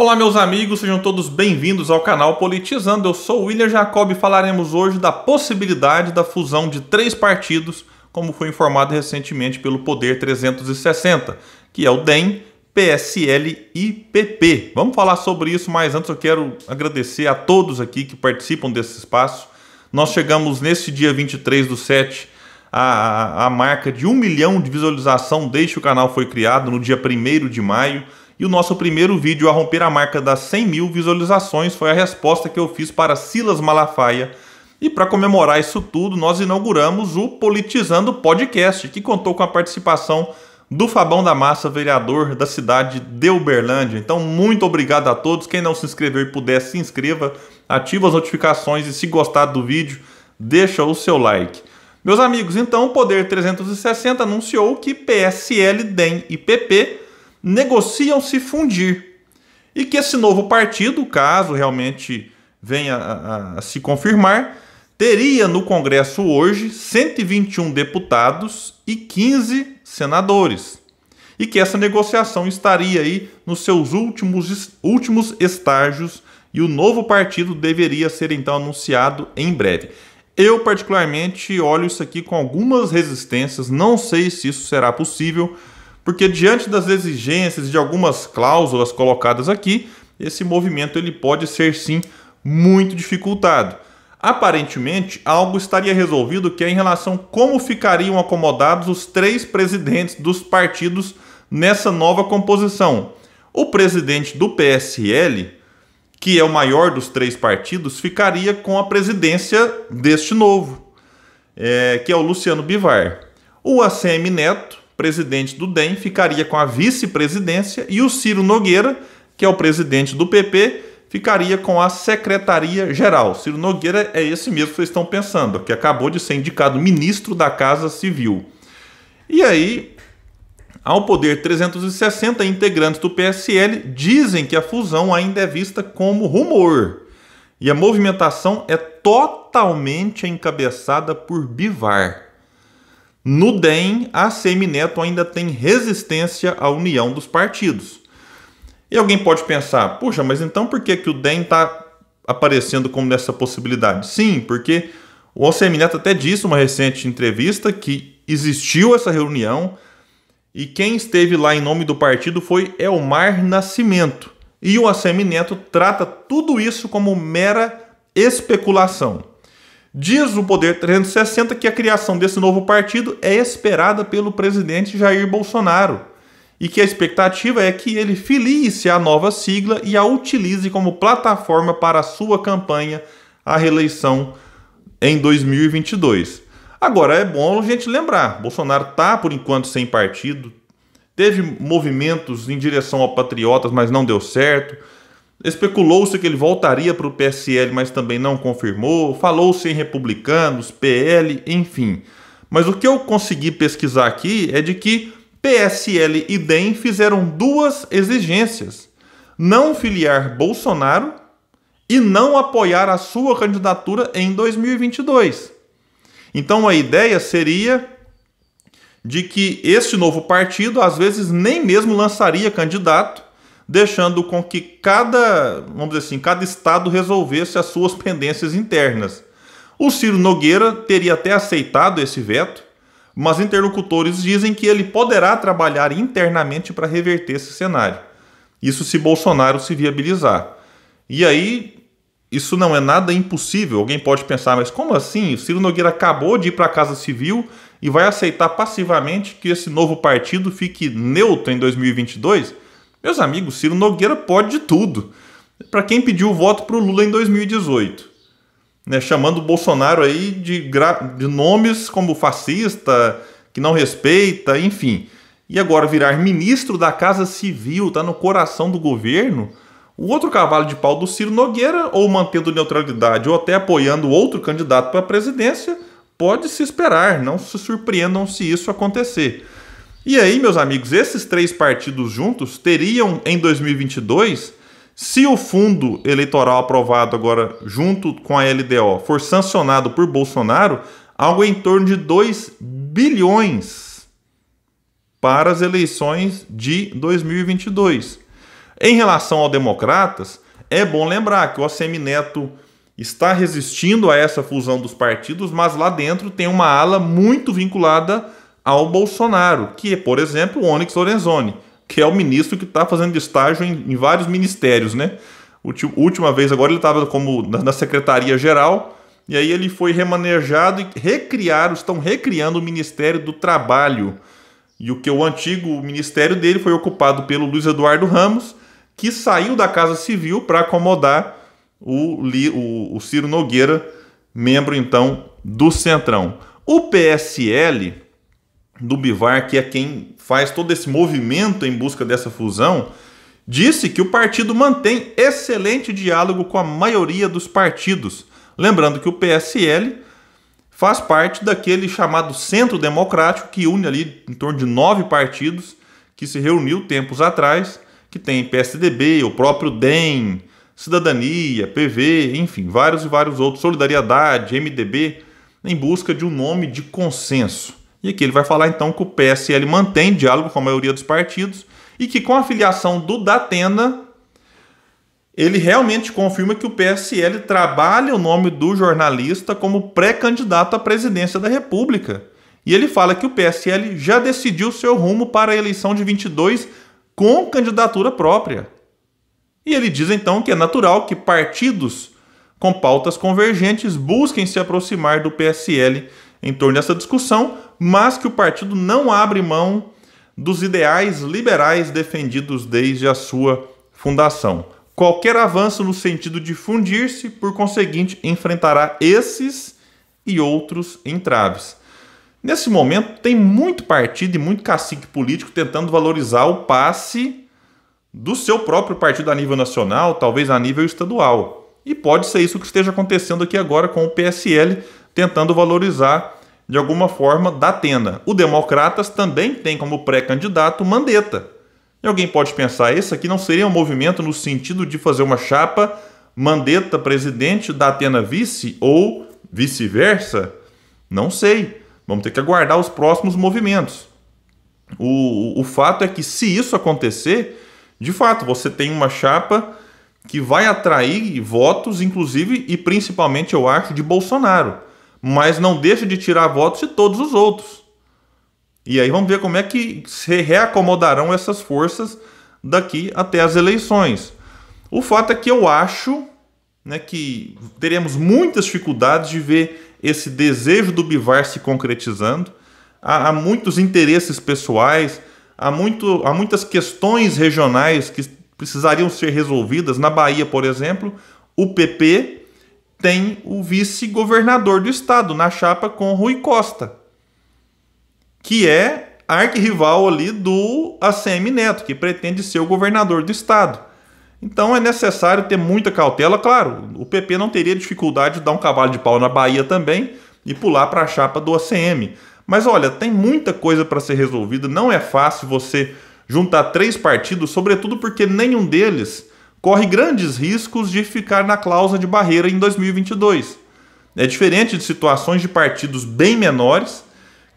Olá, meus amigos, sejam todos bem-vindos ao canal Politizando. Eu sou o William Jacob e falaremos hoje da possibilidade da fusão de três partidos, como foi informado recentemente pelo Poder 360, que é o DEM, PSL e PP. Vamos falar sobre isso, mas antes eu quero agradecer a todos aqui que participam desse espaço. Nós chegamos neste dia 23 do 7 a, a marca de um milhão de visualização desde que o canal foi criado, no dia 1 de maio. E o nosso primeiro vídeo a romper a marca das 100 mil visualizações foi a resposta que eu fiz para Silas Malafaia. E para comemorar isso tudo, nós inauguramos o Politizando Podcast, que contou com a participação do Fabão da Massa, vereador da cidade de Uberlândia. Então, muito obrigado a todos. Quem não se inscreveu e puder, se inscreva, ativa as notificações e se gostar do vídeo, deixa o seu like. Meus amigos, então o Poder 360 anunciou que PSL, DEM e PP negociam se fundir. E que esse novo partido, caso realmente venha a, a, se confirmar, teria no Congresso hoje 121 deputados e 15 senadores. E que essa negociação estaria aí nos seus últimos, últimos estágios e o novo partido deveria ser então anunciado em breve. Eu, particularmente, olho isso aqui com algumas resistências, não sei se isso será possível, porque diante das exigências de algumas cláusulas colocadas aqui, esse movimento ele pode ser sim muito dificultado. Aparentemente, algo estaria resolvido que é em relação a como ficariam acomodados os três presidentes dos partidos nessa nova composição. O presidente do PSL, que é o maior dos três partidos, ficaria com a presidência deste novo, é, que é o Luciano Bivar. O ACM Neto presidente do DEM, ficaria com a vice-presidência e o Ciro Nogueira, que é o presidente do PP, ficaria com a secretaria-geral. Ciro Nogueira é esse mesmo que vocês estão pensando, que acabou de ser indicado ministro da Casa Civil. E aí, ao Poder 360 integrantes do PSL dizem que a fusão ainda é vista como rumor. E a movimentação é totalmente encabeçada por Bivar. No DEM, a Semineto ainda tem resistência à união dos partidos. E alguém pode pensar, puxa, mas então por que, que o DEM está aparecendo como nessa possibilidade? Sim, porque o Semineto até disse uma recente entrevista que existiu essa reunião e quem esteve lá em nome do partido foi Elmar Nascimento. E o ACM Neto trata tudo isso como mera especulação. Diz o Poder 360 que a criação desse novo partido é esperada pelo presidente Jair Bolsonaro e que a expectativa é que ele filie-se à nova sigla e a utilize como plataforma para a sua campanha à reeleição em 2022. Agora é bom a gente lembrar, Bolsonaro está por enquanto sem partido, teve movimentos em direção ao patriotas, mas não deu certo. Especulou-se que ele voltaria para o PSL, mas também não confirmou. Falou-se em republicanos, PL, enfim. Mas o que eu consegui pesquisar aqui é de que PSL e DEM fizeram duas exigências: não filiar Bolsonaro e não apoiar a sua candidatura em 2022. Então a ideia seria de que este novo partido às vezes nem mesmo lançaria candidato deixando com que cada, vamos dizer assim, cada estado resolvesse as suas pendências internas. O Ciro Nogueira teria até aceitado esse veto, mas interlocutores dizem que ele poderá trabalhar internamente para reverter esse cenário. Isso se Bolsonaro se viabilizar. E aí, isso não é nada impossível. Alguém pode pensar, mas como assim? O Ciro Nogueira acabou de ir para a Casa Civil e vai aceitar passivamente que esse novo partido fique neutro em 2022? Meus amigos, Ciro Nogueira pode de tudo. Para quem pediu o voto para o Lula em 2018, né, chamando o Bolsonaro aí de, de nomes como fascista, que não respeita, enfim. E agora virar ministro da Casa Civil, tá no coração do governo. O outro cavalo de pau do Ciro Nogueira, ou mantendo neutralidade, ou até apoiando outro candidato para a presidência, pode se esperar. Não se surpreendam se isso acontecer. E aí, meus amigos, esses três partidos juntos teriam em 2022, se o fundo eleitoral aprovado agora junto com a LDO for sancionado por Bolsonaro, algo em torno de 2 bilhões para as eleições de 2022. Em relação ao Democratas, é bom lembrar que o ACM Neto está resistindo a essa fusão dos partidos, mas lá dentro tem uma ala muito vinculada ao Bolsonaro, que é, por exemplo, o Onyx Lorenzoni, que é o ministro que está fazendo estágio em, em, vários ministérios, né? Última vez agora ele estava como na Secretaria-Geral, e aí ele foi remanejado e recriaram, estão recriando o Ministério do Trabalho. E o que o antigo ministério dele foi ocupado pelo Luiz Eduardo Ramos, que saiu da Casa Civil para acomodar o, o, o Ciro Nogueira, membro então do Centrão. O PSL do Bivar, que é quem faz todo esse movimento em busca dessa fusão, disse que o partido mantém excelente diálogo com a maioria dos partidos. Lembrando que o PSL faz parte daquele chamado Centro Democrático, que une ali em torno de nove partidos, que se reuniu tempos atrás, que tem PSDB, o próprio DEM, Cidadania, PV, enfim, vários e vários outros, Solidariedade, MDB, em busca de um nome de consenso. E aqui ele vai falar então que o PSL mantém diálogo com a maioria dos partidos e que com a filiação do Datena, ele realmente confirma que o PSL trabalha o nome do jornalista como pré-candidato à presidência da República. E ele fala que o PSL já decidiu seu rumo para a eleição de 22 com candidatura própria. E ele diz então que é natural que partidos com pautas convergentes busquem se aproximar do PSL em torno dessa discussão, mas que o partido não abre mão dos ideais liberais defendidos desde a sua fundação. Qualquer avanço no sentido de fundir-se, por conseguinte, enfrentará esses e outros entraves. Nesse momento, tem muito partido e muito cacique político tentando valorizar o passe do seu próprio partido a nível nacional, talvez a nível estadual. E pode ser isso que esteja acontecendo aqui agora com o PSL tentando valorizar de alguma forma da Atena. O Democratas também tem como pré-candidato Mandetta. E alguém pode pensar, esse aqui não seria um movimento no sentido de fazer uma chapa Mandetta presidente da Atena vice ou vice-versa? Não sei. Vamos ter que aguardar os próximos movimentos. O, o fato é que se isso acontecer, de fato, você tem uma chapa que vai atrair votos, inclusive e principalmente, eu acho, de Bolsonaro, mas não deixa de tirar votos de todos os outros. E aí vamos ver como é que se reacomodarão essas forças daqui até as eleições. O fato é que eu acho né, que teremos muitas dificuldades de ver esse desejo do Bivar se concretizando. Há, há muitos interesses pessoais, há, muito, há muitas questões regionais que precisariam ser resolvidas. Na Bahia, por exemplo, o PP tem o vice-governador do estado na chapa com Rui Costa, que é arquirrival ali do ACM Neto, que pretende ser o governador do estado. Então é necessário ter muita cautela. Claro, o PP não teria dificuldade de dar um cavalo de pau na Bahia também e pular para a chapa do ACM. Mas olha, tem muita coisa para ser resolvida, não é fácil você juntar três partidos, sobretudo porque nenhum deles corre grandes riscos de ficar na cláusula de barreira em 2022. É diferente de situações de partidos bem menores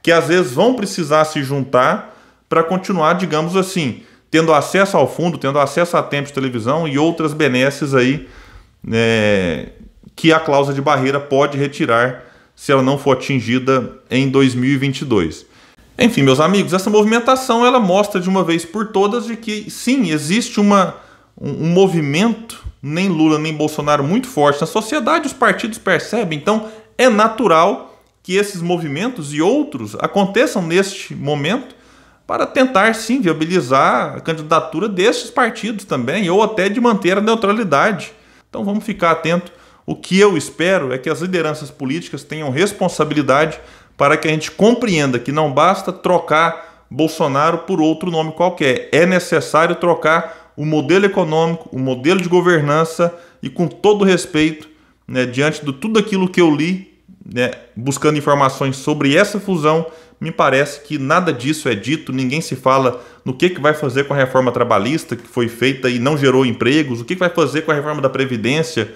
que às vezes vão precisar se juntar para continuar, digamos assim, tendo acesso ao fundo, tendo acesso a tempo de televisão e outras benesses aí é, que a cláusula de barreira pode retirar se ela não for atingida em 2022. Enfim, meus amigos, essa movimentação ela mostra de uma vez por todas de que sim, existe uma, um, um movimento, nem Lula nem Bolsonaro, muito forte na sociedade, os partidos percebem, então é natural que esses movimentos e outros aconteçam neste momento para tentar sim viabilizar a candidatura destes partidos também, ou até de manter a neutralidade. Então vamos ficar atento o que eu espero é que as lideranças políticas tenham responsabilidade para que a gente compreenda que não basta trocar Bolsonaro por outro nome qualquer. É necessário trocar o modelo econômico, o modelo de governança e com todo respeito, né, diante de tudo aquilo que eu li, né, buscando informações sobre essa fusão, me parece que nada disso é dito, ninguém se fala no que, que vai fazer com a reforma trabalhista que foi feita e não gerou empregos, o que, que vai fazer com a reforma da Previdência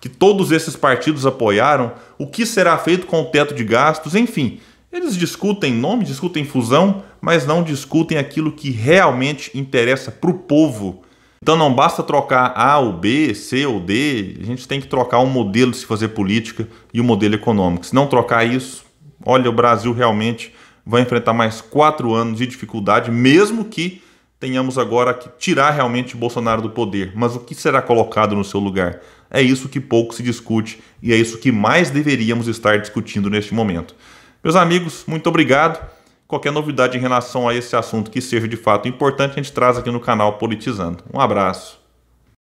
que todos esses partidos apoiaram, o que será feito com o teto de gastos, enfim. Eles discutem nome, discutem fusão, mas não discutem aquilo que realmente interessa para o povo. Então não basta trocar A ou B, C ou D, a gente tem que trocar um modelo de se fazer política e o um modelo econômico. Se não trocar isso, olha, o Brasil realmente vai enfrentar mais quatro anos de dificuldade, mesmo que tenhamos agora que tirar realmente Bolsonaro do poder. Mas o que será colocado no seu lugar? É isso que pouco se discute e é isso que mais deveríamos estar discutindo neste momento. Meus amigos, muito obrigado. Qualquer novidade em relação a esse assunto que seja de fato importante, a gente traz aqui no canal Politizando. Um abraço.